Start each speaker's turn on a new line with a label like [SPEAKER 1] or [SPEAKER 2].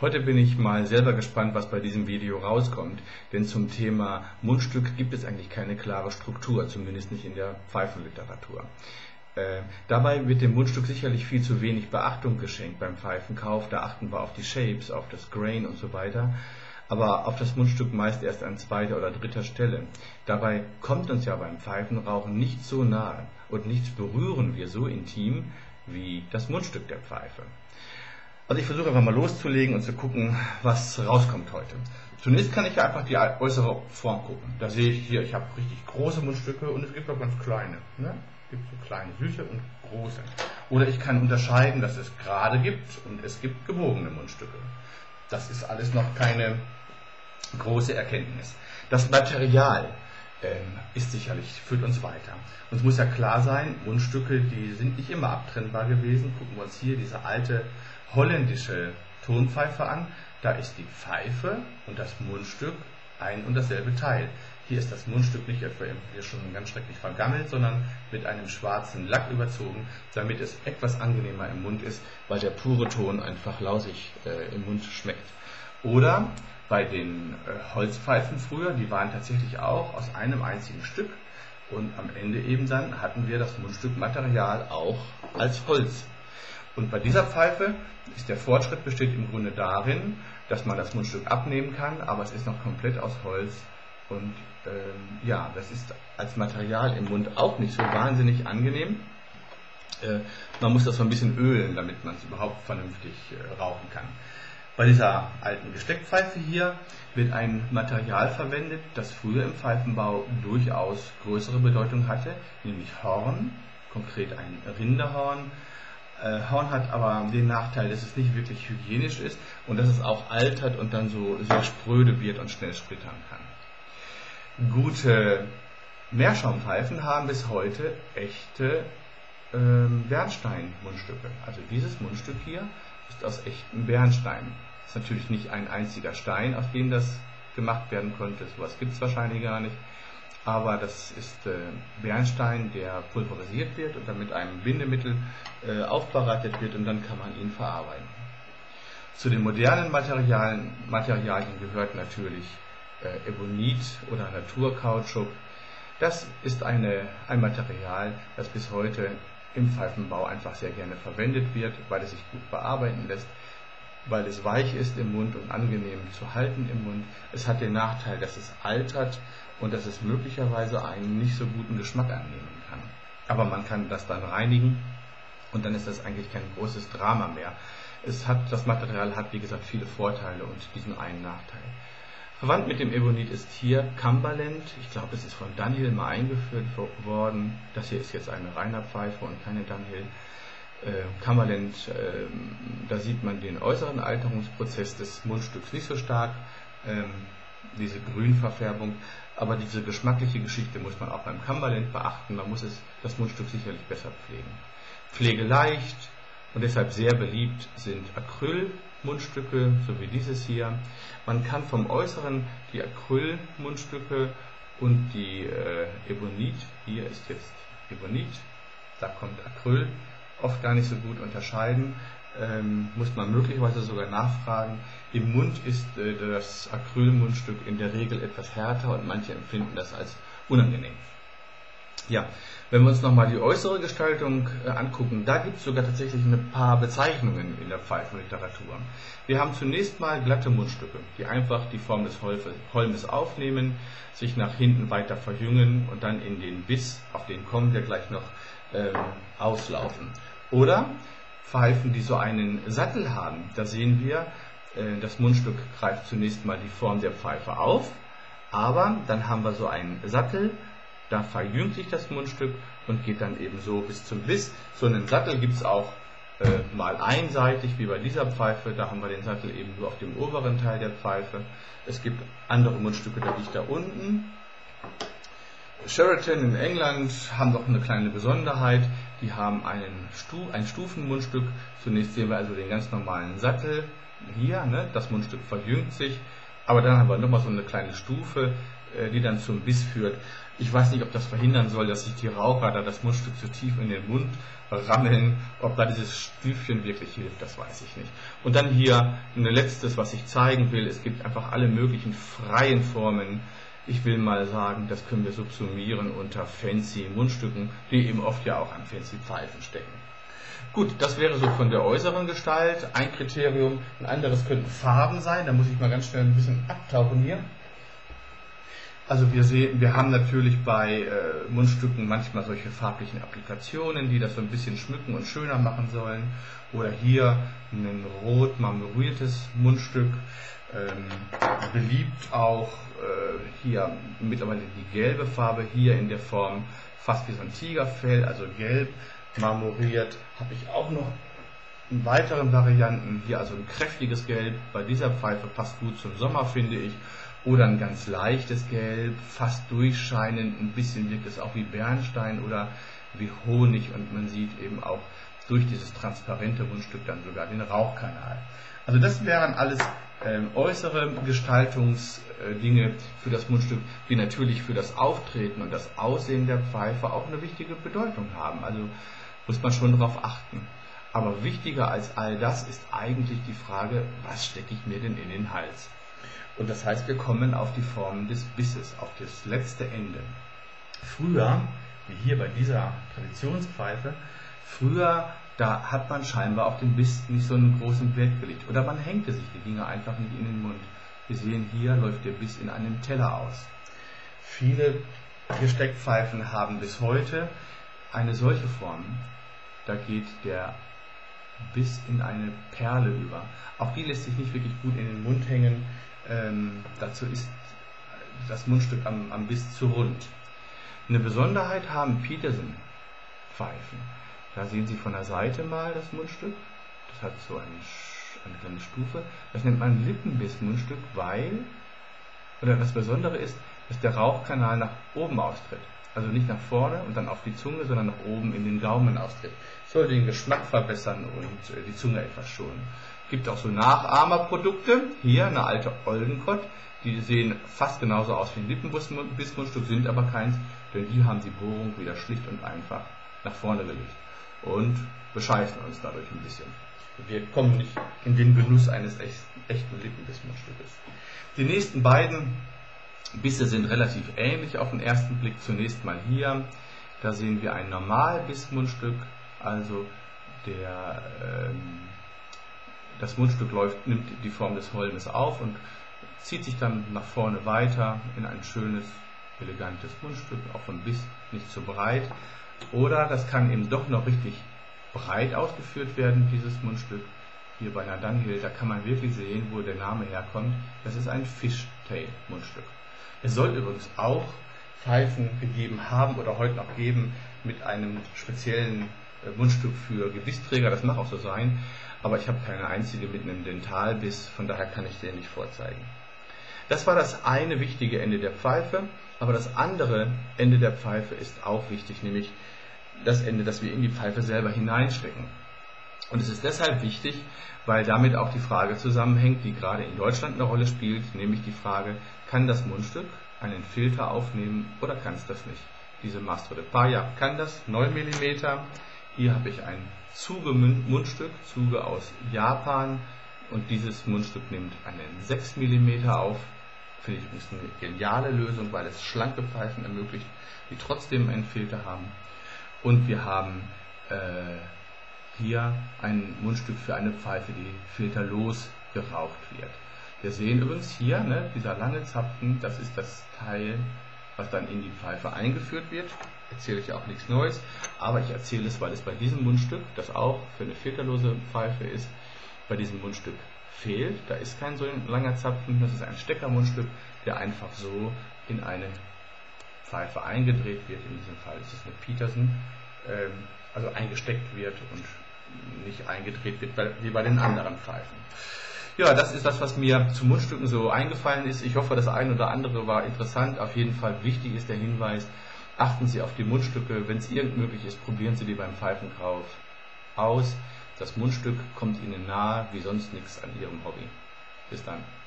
[SPEAKER 1] Heute bin ich mal selber gespannt, was bei diesem Video rauskommt, denn zum Thema Mundstück gibt es eigentlich keine klare Struktur, zumindest nicht in der Pfeifenliteratur. Äh, dabei wird dem Mundstück sicherlich viel zu wenig Beachtung geschenkt beim Pfeifenkauf, da achten wir auf die Shapes, auf das Grain und so weiter, aber auf das Mundstück meist erst an zweiter oder dritter Stelle. Dabei kommt uns ja beim Pfeifenrauchen nicht so nahe und nichts berühren wir so intim wie das Mundstück der Pfeife. Also ich versuche einfach mal loszulegen und zu gucken, was rauskommt heute. Zunächst kann ich einfach die äußere Form gucken. Da sehe ich hier, ich habe richtig große Mundstücke und es gibt auch ganz kleine. Ne? Es gibt so kleine, süße und große. Oder ich kann unterscheiden, dass es gerade gibt und es gibt gebogene Mundstücke. Das ist alles noch keine große Erkenntnis. Das Material ähm, ist sicherlich, führt uns weiter. Uns muss ja klar sein, Mundstücke, die sind nicht immer abtrennbar gewesen. Gucken wir uns hier diese alte holländische Tonpfeife an, da ist die Pfeife und das Mundstück ein und dasselbe Teil. Hier ist das Mundstück nicht etwa schon ganz schrecklich vergammelt, sondern mit einem schwarzen Lack überzogen, damit es etwas angenehmer im Mund ist, weil der pure Ton einfach lausig äh, im Mund schmeckt. Oder bei den äh, Holzpfeifen früher, die waren tatsächlich auch aus einem einzigen Stück und am Ende eben dann hatten wir das Mundstückmaterial auch als Holz und bei dieser Pfeife ist der Fortschritt besteht im Grunde darin, dass man das Mundstück abnehmen kann, aber es ist noch komplett aus Holz und ähm, ja, das ist als Material im Mund auch nicht so wahnsinnig angenehm. Äh, man muss das so ein bisschen ölen, damit man es überhaupt vernünftig äh, rauchen kann. Bei dieser alten Gesteckpfeife hier wird ein Material verwendet, das früher im Pfeifenbau durchaus größere Bedeutung hatte, nämlich Horn, konkret ein Rinderhorn, Horn hat aber den Nachteil, dass es nicht wirklich hygienisch ist und dass es auch altert und dann so sehr spröde wird und schnell splittern kann. Gute Meerschaumpfeifen haben bis heute echte ähm, Bernstein-Mundstücke. Also dieses Mundstück hier ist aus echtem Bernstein. Ist natürlich nicht ein einziger Stein, aus dem das gemacht werden konnte. Sowas gibt es wahrscheinlich gar nicht aber das ist äh, Bernstein, der pulverisiert wird und dann mit einem Bindemittel äh, aufbereitet wird und dann kann man ihn verarbeiten. Zu den modernen Materialien, Materialien gehört natürlich äh, Ebonit oder Naturkautschuk. Das ist eine, ein Material, das bis heute im Pfeifenbau einfach sehr gerne verwendet wird, weil es sich gut bearbeiten lässt, weil es weich ist im Mund und angenehm zu halten im Mund. Es hat den Nachteil, dass es altert und dass es möglicherweise einen nicht so guten Geschmack annehmen kann. Aber man kann das dann reinigen und dann ist das eigentlich kein großes Drama mehr. Es hat, das Material hat, wie gesagt, viele Vorteile und diesen einen Nachteil. Verwandt mit dem Ebonit ist hier Cumberland. Ich glaube, es ist von Dunhill mal eingeführt worden. Das hier ist jetzt eine reiner Pfeife und keine Dunhill. Äh, Cumberland, äh, da sieht man den äußeren Alterungsprozess des Mundstücks nicht so stark. Ähm, diese Grünverfärbung. Aber diese geschmackliche Geschichte muss man auch beim Cumberland beachten. Man muss es, das Mundstück sicherlich besser pflegen. Pflegeleicht und deshalb sehr beliebt sind Acryl-Mundstücke, so wie dieses hier. Man kann vom Äußeren die Acryl-Mundstücke und die äh, Ebonit, hier ist jetzt Ebonit, da kommt Acryl, oft gar nicht so gut unterscheiden ähm, muss man möglicherweise sogar nachfragen. Im Mund ist äh, das Acrylmundstück in der Regel etwas härter und manche empfinden das als unangenehm. Ja, wenn wir uns nochmal die äußere Gestaltung äh, angucken, da gibt es sogar tatsächlich ein paar Bezeichnungen in der Pfeifenliteratur. Wir haben zunächst mal glatte Mundstücke, die einfach die Form des Holmes aufnehmen, sich nach hinten weiter verjüngen und dann in den Biss, auf den kommen wir gleich noch, ähm, auslaufen. Oder Pfeifen, die so einen Sattel haben. Da sehen wir, äh, das Mundstück greift zunächst mal die Form der Pfeife auf, aber dann haben wir so einen Sattel, da verjüngt sich das Mundstück und geht dann eben so bis zum Biss. So einen Sattel gibt es auch äh, mal einseitig, wie bei dieser Pfeife, da haben wir den Sattel eben nur auf dem oberen Teil der Pfeife. Es gibt andere Mundstücke, da liegt da unten. Sheraton in England haben noch eine kleine Besonderheit. Die haben einen Stu ein Stufenmundstück. Zunächst sehen wir also den ganz normalen Sattel hier. Ne? Das Mundstück verjüngt sich. Aber dann haben wir nochmal so eine kleine Stufe. äh, die dann zum Biss führt. Ich weiß nicht, ob das verhindern soll, dass sich die Raucher da das Mundstück zu tief in den Mund rammeln. Ob da dieses Stüfchen wirklich hilft, das weiß ich nicht. Und dann hier ein letztes, was ich zeigen will. Es gibt einfach alle möglichen freien Formen. Ich will mal sagen, das können wir subsumieren unter fancy Mundstücken, die eben oft ja auch an fancy Pfeifen stecken. Gut, das wäre so von der äußeren Gestalt ein Kriterium. Ein anderes könnten Farben sein. Da muss ich mal ganz schnell ein bisschen abtauchen hier. Also wir sehen, wir haben natürlich bei äh, Mundstücken manchmal solche farblichen Applikationen, die das so ein bisschen schmücken und schöner machen sollen. Oder hier ein rot marmoriertes Mundstück. Ähm, beliebt auch äh, hier mittlerweile die gelbe Farbe, hier in der Form fast wie so ein Tigerfell, also gelb marmoriert. Habe ich auch noch in weiteren Varianten. Hier also ein kräftiges Gelb. Bei dieser Pfeife passt gut zum Sommer, finde ich oder ein ganz leichtes Gelb, fast durchscheinend, ein bisschen wirkt es auch wie Bernstein oder wie Honig und man sieht eben auch durch dieses transparente Mundstück dann sogar den Rauchkanal. Also das wären alles ähm, äußere Gestaltungsdinge für das Mundstück, die natürlich für das Auftreten und das Aussehen der Pfeife auch eine wichtige Bedeutung haben. Also muss man schon darauf achten. Aber wichtiger als all das ist eigentlich die Frage, was stecke ich mir denn in den Hals? Und das heißt, wir kommen auf die Form des Bisses, auf das letzte Ende. Früher, wie hier bei dieser Traditionspfeife, früher, da hat man scheinbar auf den Biss nicht so einen großen Wert gelegt. Oder man hängte sich die Dinge einfach nicht in den Mund. Wir sehen hier läuft der Biss in einem Teller aus. Viele Gesteckpfeifen haben bis heute eine solche Form. Da geht der Biss in eine Perle über. Auch die lässt sich nicht wirklich gut in den Mund hängen. Ähm, dazu ist das Mundstück am, am Biss zu rund. Eine Besonderheit haben Peterson-Pfeifen. Da sehen Sie von der Seite mal das Mundstück. Das hat so eine, eine kleine Stufe. Das nennt man Lippenbiss-Mundstück, weil, oder das Besondere ist, dass der Rauchkanal nach oben austritt. Also nicht nach vorne und dann auf die Zunge, sondern nach oben in den Gaumen austritt. Soll den Geschmack verbessern und die Zunge etwas schonen gibt auch so Nachahmerprodukte. Hier eine alte Oldenkott. Die sehen fast genauso aus wie ein Lippenbissmundstück, sind aber keins, denn die haben die Bohrung wieder schlicht und einfach nach vorne gelegt und bescheißen uns dadurch ein bisschen. Wir kommen nicht in den Genuss eines echten Lippenbissmundstückes. Die nächsten beiden Bisse sind relativ ähnlich auf den ersten Blick. Zunächst mal hier, da sehen wir ein Normalbissmundstück, also der ähm, das Mundstück läuft, nimmt die Form des Holmes auf und zieht sich dann nach vorne weiter in ein schönes, elegantes Mundstück, auch vom Biss nicht zu breit. Oder das kann eben doch noch richtig breit ausgeführt werden, dieses Mundstück. Hier bei einer Dunghill, da kann man wirklich sehen, wo der Name herkommt. Das ist ein Fishtail-Mundstück. Es soll übrigens auch Pfeifen gegeben haben oder heute noch geben mit einem speziellen äh, Mundstück für Gebissträger. Das mag auch so sein aber ich habe keine einzige mit einem Dentalbiss, von daher kann ich den nicht vorzeigen. Das war das eine wichtige Ende der Pfeife, aber das andere Ende der Pfeife ist auch wichtig, nämlich das Ende, das wir in die Pfeife selber hineinstecken. Und es ist deshalb wichtig, weil damit auch die Frage zusammenhängt, die gerade in Deutschland eine Rolle spielt, nämlich die Frage, kann das Mundstück einen Filter aufnehmen oder kann es das nicht? Diese Mastro de Paya kann das, 9 mm. Hier habe ich ein Zuge-Mundstück, Zuge aus Japan. Und dieses Mundstück nimmt einen 6 mm auf. Finde ich übrigens eine geniale Lösung, weil es schlanke Pfeifen ermöglicht, die trotzdem einen Filter haben. Und wir haben äh, hier ein Mundstück für eine Pfeife, die filterlos geraucht wird. Wir sehen übrigens hier, ne, dieser lange Zapfen, das ist das Teil, was dann in die Pfeife eingeführt wird erzähle ich auch nichts Neues, aber ich erzähle es, weil es bei diesem Mundstück, das auch für eine filterlose Pfeife ist, bei diesem Mundstück fehlt. Da ist kein so langer Zapfen, das ist ein Steckermundstück, der einfach so in eine Pfeife eingedreht wird. In diesem Fall ist es eine Peterson, ähm, also eingesteckt wird und nicht eingedreht wird wie bei den anderen Pfeifen. Ja, das ist das, was mir zu Mundstücken so eingefallen ist. Ich hoffe, das eine oder andere war interessant. Auf jeden Fall wichtig ist der Hinweis, Achten Sie auf die Mundstücke. Wenn es irgend möglich ist, probieren Sie die beim Pfeifenkauf aus. Das Mundstück kommt Ihnen nahe wie sonst nichts an Ihrem Hobby. Bis dann.